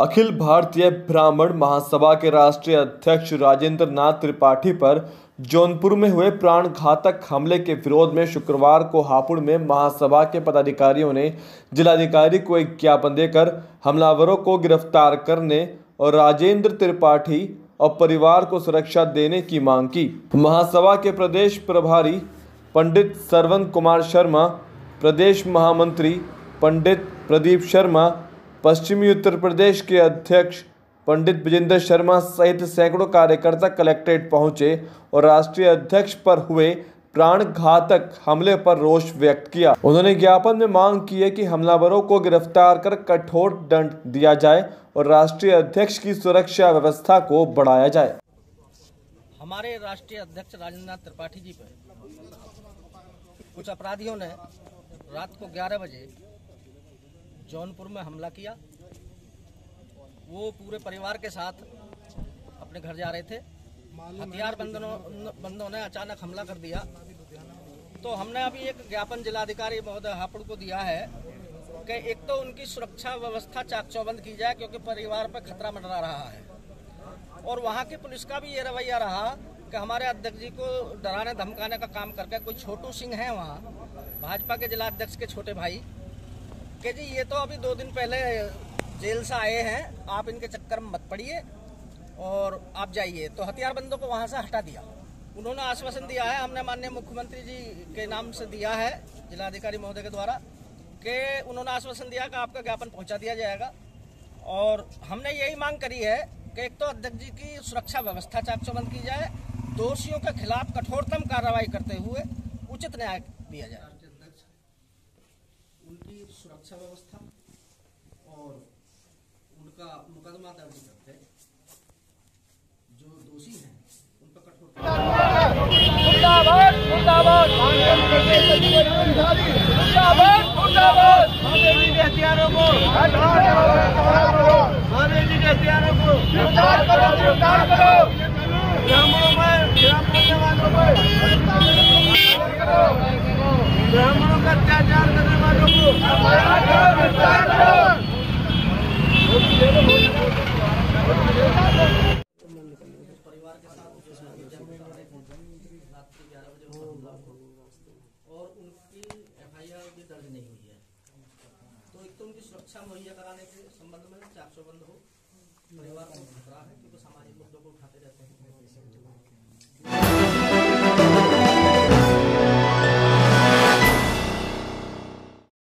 अखिल भारतीय ब्राह्मण महासभा के राष्ट्रीय अध्यक्ष राजेंद्र नाथ त्रिपाठी पर जौनपुर में हुए प्राण घातक हमले के विरोध में शुक्रवार को हापुड़ में महासभा के पदाधिकारियों ने जिलाधिकारी को एक ज्ञापन देकर हमलावरों को गिरफ़्तार करने और राजेंद्र त्रिपाठी और परिवार को सुरक्षा देने की मांग की। महासभा के प्रदेश प्रभारी पंडित सरवन कुमार शर्मा, प्रदेश महामंत्री पंडित प्रदीप शर्मा, पश्चिमी उत्तर प्रदेश के अध्यक्ष पंडित विजेंद्र शर्मा सहित सैकड़ों कार्यकर्ता कलेक्ट्रेट पहुँचे और राष्ट्रीय अध्यक्ष पर हुए प्राण घातक हमले पर रोष व्यक्त किया। उन्होंने ज्ञापन में मांग की है कि हमलावरों को गिरफ़्तार कर कठोर दंड दिया जाए और राष्ट्रीय अध्यक्ष की सुरक्षा व्यवस्था को बढ़ाया जाए। हमारे राष्ट्रीय अध्यक्ष राजेंद्र नाथ त्रिपाठी जी पर कुछ अपराधियों ने रात को 11 बजे जौनपुर में हमला किया। वो पूरे परिवार के साथ अपने घर जा रहे थे। हथियार बंदनों बंदों ने अचानक हमला कर दिया। तो हमने अभी एक ज्ञापन जिलाधिकारी महोदय हापुड़ को दिया है कि एक तो उनकी सुरक्षा व्यवस्था चाक चौबंद की जाए, क्योंकि परिवार पर खतरा मंडरा रहा है। और वहाँ की पुलिस का भी ये रवैया रहा कि हमारे अध्यक्ष जी को डराने, धमकाने का काम करके कोई छोटू सिंह है वहाँ, भाजपा के जिला अध्यक्ष के छोटे भाई। कि जी, ये तो अभी दो दिन पहले जेल से आए हैं, आप इनके चक्कर में मत पड़िए और आप जाइए। तो हथियारबंदों को वहाँ से हटा दिया। उन्होंने आश्वासन दिया है, हमने माननीय मुख्यमंत्री जी के नाम से दिया है, जिलाधिकारी महोदय के द्वारा, कि उन्होंने आश्वासन दिया कि आपका ज्ञापन पहुँचा दिया जाएगा। और हमने यही मांग करी है कि एक तो अध्यक्ष जी की सुरक्षा व्यवस्था चाक चौबंद की जाए दोषियों के खिलाफ कठोरतम कार्रवाई करते हुए उचित न्याय दिया जाए। उनकी सुरक्षा व्यवस्था और उनका मुकदमा दर्ज करते जो दोषी हैं उन पर कठोर हथियारों को मारे जी के हथियारों को गिरफ़्तार करो गिरफ़्तार करो ब्राह्मणों पर ब्राह्मणों वालों पर ब्राह्मणों का अत्याचार करने वालों को गिरफ़्तार करो परिवार के साथ रात और उनकी एफ़ आई आर भी दर्ज नहीं हुई है। तो एक तो उनकी सुरक्षा मुहैया कराने के संबंध में चार सौ बंद हो, परिवार को खतरा है, क्योंकि सामाजिक मुद्दों को उठाते रहते हैं।